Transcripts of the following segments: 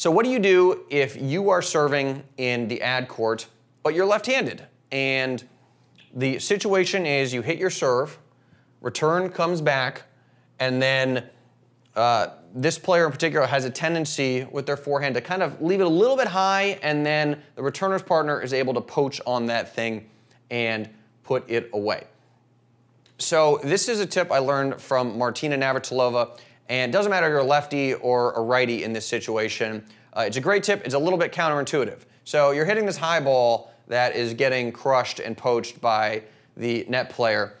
So what do you do if you are serving in the ad court, but you're left-handed? And the situation is you hit your serve, return comes back, and then uh, this player in particular has a tendency with their forehand to kind of leave it a little bit high, and then the returner's partner is able to poach on that thing and put it away. So this is a tip I learned from Martina Navratilova, and it doesn't matter if you're a lefty or a righty in this situation. Uh, it's a great tip. It's a little bit counterintuitive. So you're hitting this high ball that is getting crushed and poached by the net player.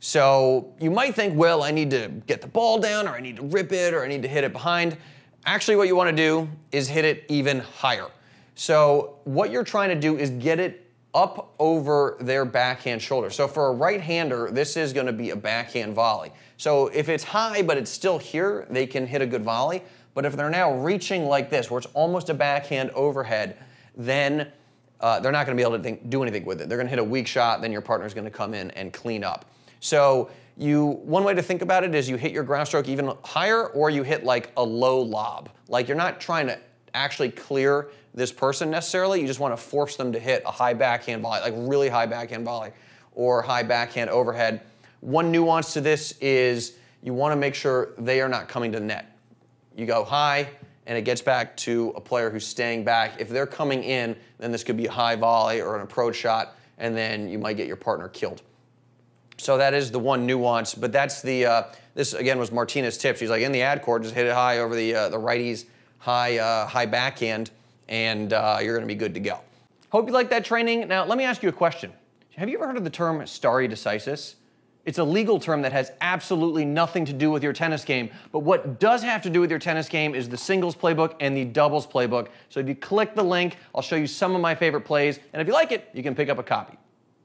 So you might think, well, I need to get the ball down, or I need to rip it, or I need to hit it behind. Actually, what you want to do is hit it even higher. So what you're trying to do is get it up over their backhand shoulder. So for a right-hander, this is going to be a backhand volley. So if it's high but it's still here, they can hit a good volley. But if they're now reaching like this, where it's almost a backhand overhead, then uh, they're not going to be able to think, do anything with it. They're going to hit a weak shot, then your partner's going to come in and clean up. So you one way to think about it is you hit your ground stroke even higher, or you hit like a low lob. Like you're not trying to actually clear this person necessarily. You just want to force them to hit a high backhand volley, like really high backhand volley, or high backhand overhead. One nuance to this is you want to make sure they are not coming to the net. You go high, and it gets back to a player who's staying back. If they're coming in, then this could be a high volley or an approach shot, and then you might get your partner killed. So that is the one nuance, but that's the, uh, this again was Martina's tip. She's like, in the ad court, just hit it high over the, uh, the righties, high, uh, high backhand, and uh, you're gonna be good to go. Hope you like that training. Now, let me ask you a question. Have you ever heard of the term stare decisis? It's a legal term that has absolutely nothing to do with your tennis game. But what does have to do with your tennis game is the singles playbook and the doubles playbook. So if you click the link, I'll show you some of my favorite plays. And if you like it, you can pick up a copy.